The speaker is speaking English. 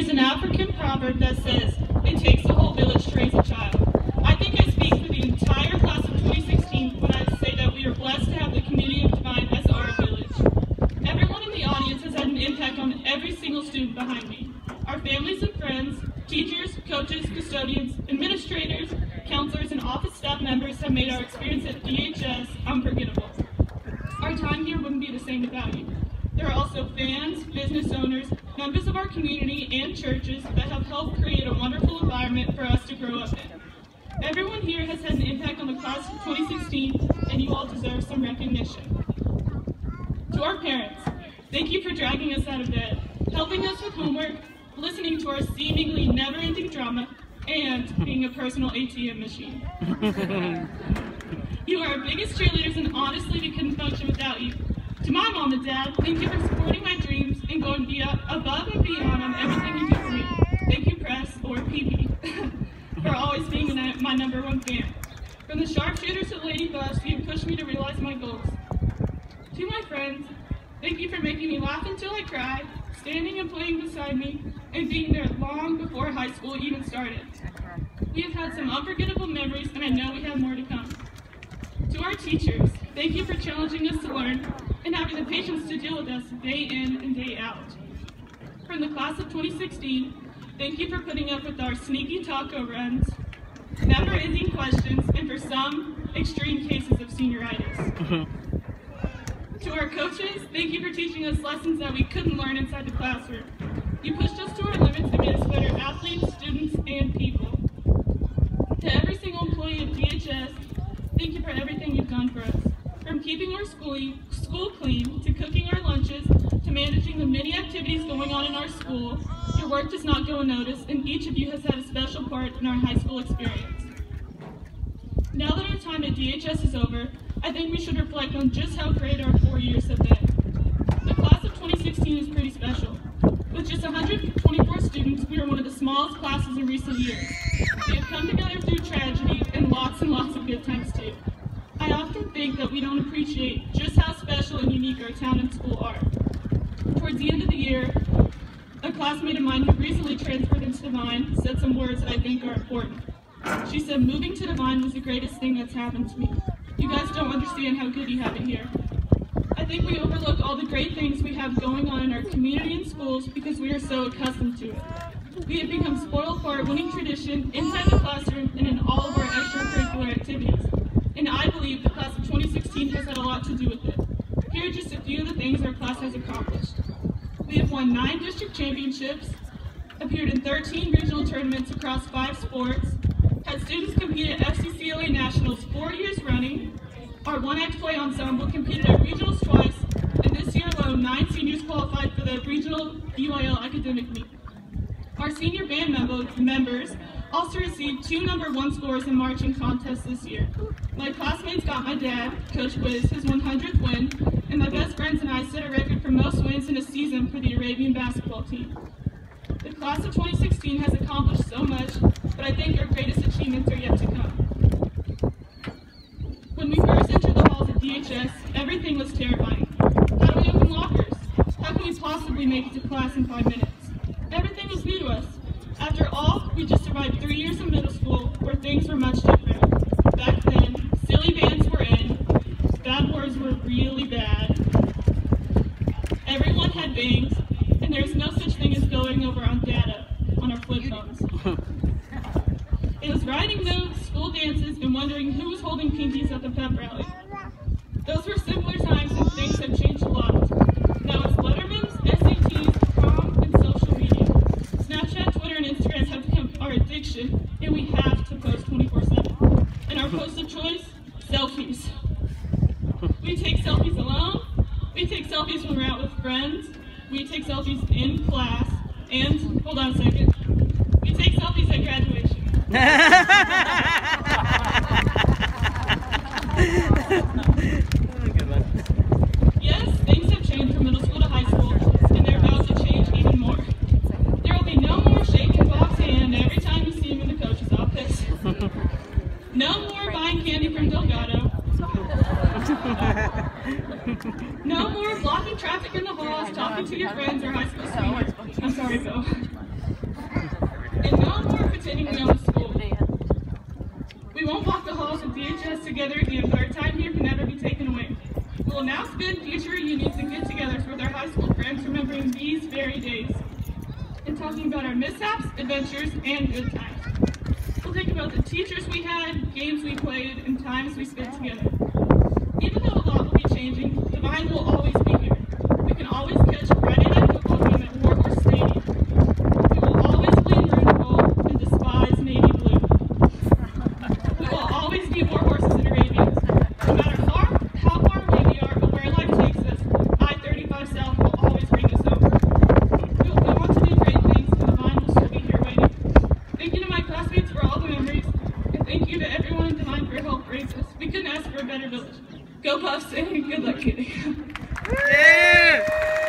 There's an African proverb that says, it takes a whole village to raise a child. I think I speak for the entire class of 2016 when I say that we are blessed to have the community of Devine as our village. Everyone in the audience has had an impact on every single student behind me. Our families and friends, teachers, coaches, custodians, administrators, counselors, and office staff members have made our experience at DHS unforgettable. Our time here wouldn't be the same without you. There are also fans, business owners, members of our community, and churches that have helped create a wonderful environment for us to grow up in. Everyone here has had an impact on the class of 2016, and you all deserve some recognition. To our parents, thank you for dragging us out of bed, helping us with homework, listening to our seemingly never-ending drama, and being a personal ATM machine. you are our biggest cheerleaders, and honestly, we couldn't function without you. To my mom and dad, thank you for supporting be above and beyond on everything you do for me. Thank you, Press, or PP, for always being my number one fan. From the sharpshooters to the lady bus, you pushed me to realize my goals. To my friends, thank you for making me laugh until I cried, standing and playing beside me, and being there long before high school even started. We have had some unforgettable memories, and I know we have more to come. To our teachers, thank you for challenging us to learn and having the patience to deal with us day in and day out. From the class of 2016, thank you for putting up with our sneaky taco runs, never-ending questions, and for some, extreme cases of senioritis. Mm-hmm. to our coaches, thank you for teaching us lessons that we couldn't learn inside the classroom. You pushed us to our limits and made us better athletes, students, and people. To every single employee of DHS, thank you for everything you've done for us. From keeping our school, clean, to cooking our lunches, to managing the many activities going on in our school, your work does not go unnoticed, and each of you has had a special part in our high school experience. Now that our time at DHS is over, I think we should reflect on just how great our four years have been. The class of 2016 is pretty special. With just 124 students, we are one of the smallest classes in recent years. We have come together through tragedy and lots and lots of good times too. We don't appreciate just how special and unique our town and school are. Towards the end of the year, a classmate of mine who recently transferred into Devine said some words that I think are important. She said, moving to Devine was the greatest thing that's happened to me. You guys don't understand how good you have it here. I think we overlook all the great things we have going on in our community and schools because we are so accustomed to it. We have become spoiled for our winning tradition inside the classroom and in all of our extracurricular activities. 2016 has had a lot to do with it. Here are just a few of the things our class has accomplished. We have won nine district championships, appeared in 13 regional tournaments across five sports, had students compete at FCCLA Nationals four years running, our one-act play ensemble competed at regionals twice, and this year alone, nine seniors qualified for the regional UIL academic meet. Our senior band members also received two number one scores in marching contests this year. My classmates got my dad, Coach Wiz, his 100th win, and my best friends and I set a record for most wins in a season for the Arabian basketball team. The class of 2016 has accomplished so much, but I think our greatest achievements are yet to come. When we first entered the halls at DHS, everything was terrifying. How do we open lockers? How can we possibly make it to class in five minutes? Everything was new to us. After all, we just survived three years in middle school where things were much different. Back then, Silly Bandz were in, bad words were really bad, everyone had bangs, and there's no such thing as going over on data on our flip phones. It was riding notes, school dances, and wondering who was holding pinkies at the pep rally. Addiction, and we have to post 24-7. And our post of choice? Selfies. We take selfies alone, we take selfies when we're out with friends, we take selfies in class, and, hold on a second, we take selfies at graduation. buying candy from Delgado. No more blocking traffic in the halls, talking to your friends or high school sweethearts. I'm sorry, Bill. and no more pretending we own school. We won't walk the halls of DHS together again, but our time here can never be taken away. We will now spend future reunions and get-togethers with our high school friends remembering these very days and talking about our mishaps, adventures, and good times. We'll think about the teachers we had, games we played, and times we spent together. Even though a lot will be changing, Devine will always be here. We can always catch a Friday night football game at Warhorse Stadium. We will always maroon and gold and despise navy blue. We will always be Warhorses and Arabians. No matter far, how far away we are or where life takes us, I-35 South will always bring us home. We will go on to do great things, and Devine will still be here waiting. Thank you to my classmates for all the memories, and thank you to everyone in Devine for help raise us. We couldn't ask for a better village. Go Puffs, and good luck, Kitty. Yeah!